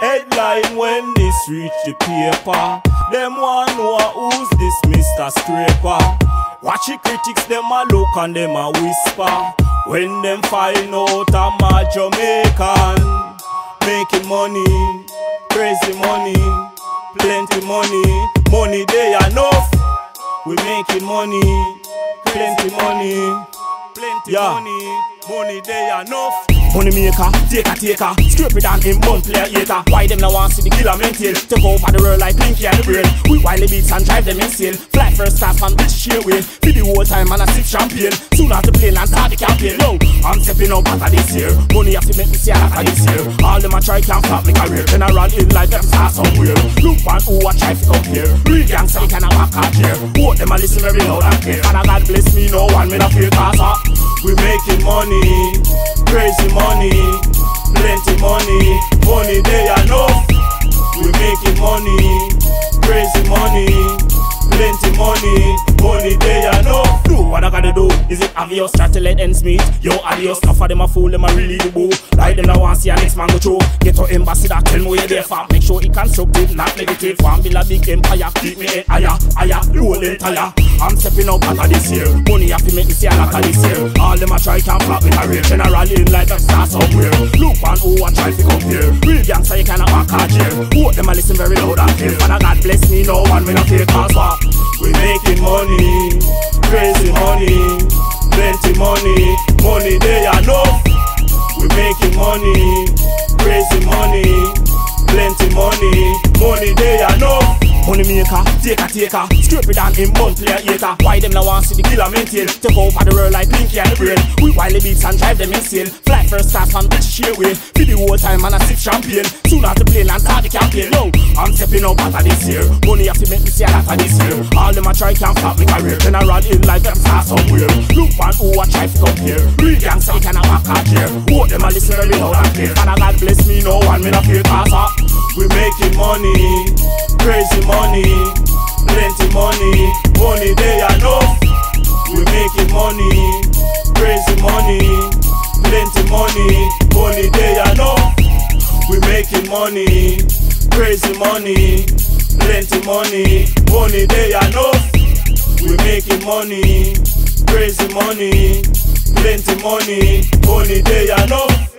Headline when this reach the paper. Them want know who's this Mr. Scrapey. Watch the critics, them a look and them a whisper. When them find out I'm a Jamaican. Making money, crazy money, plenty money. Money they enough. We making money, plenty money, plenty Yeah. money. Money they enough. Money maker, taker, taker. Scrapey Don in bun player hater Why them now want see the killer maintain Take over the world like Pinky and the brain. We wily beats and drive them insane. Fly first class from British Airways For the whole time and a sip champagne. Soon as the plane and start the campaign. Yo, I'm stepping up after this year. Money have to make me see after this year. All them a try can't stop me career General in like them start somewhere. Look man who a try to compare Real gangster they cannot walk out here. Both them a listen very loud and clear. And a God bless me no one me not feel cause uh, We making money, crazy money, plenty money. Money they Try to let ends meet. Yo, adios. Enough of them a fool, them a really the boo. Like them now want see a next man go through. Get embassy that tell me where they from. Make sure it constructive, not negative. One build a big empire, keep me head higher, higher, rolling tire. I'm stepping up out of this year. Money have to make me see a lot of this year. All them a try can't flop me career. General in like them start somewhere. Look on who a try to compare. Real gangster you cannot walk out here. Both them a listen very loud and clear. Father God bless me, no one me not feel cause what. We making money, crazy money, money. Money they enough. We making money, crazy money, plenty money. Money they enough. Money maker, taker, taker Scrapey Don in bun player hater Why them now want to see the killer maintain Take over the world like Pinky and the brain We wily beats and drive them insane. Fly first class from British Airways For the whole time man a sip champagne. Soon as the plane and start the campaign. Yo, I'm stepping up of this year. Money have to make me see a lot of this year. All them a try can't stop me career. General in like them start somewhere. Look man who a try to compare Real gangster you cannot walk out here. Both them a listen very loud and clear. Father God bless me, no one me not feel cause uh, money, crazy money, plenty money. Money they enough. We making money, crazy money, plenty money. Money they enough.